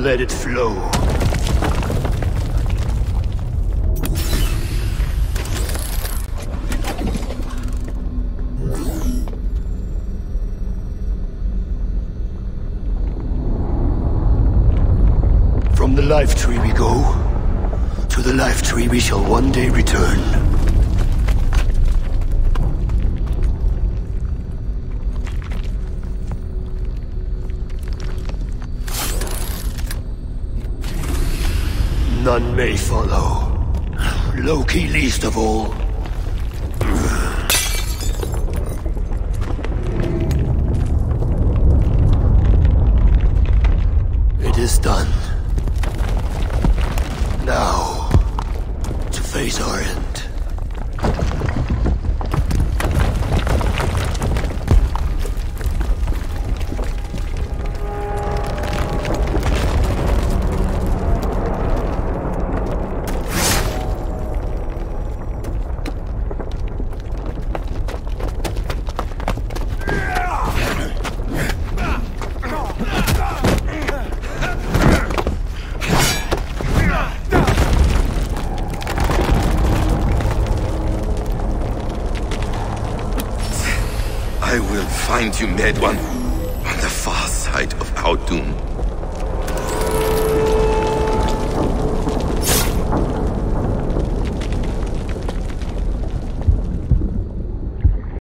Let it flow. From the life tree we go. To the life tree we shall one day return. None may follow. Loki least of all. It is done. Now, to face our end. I will find you, Mad One, on the far side of our doom.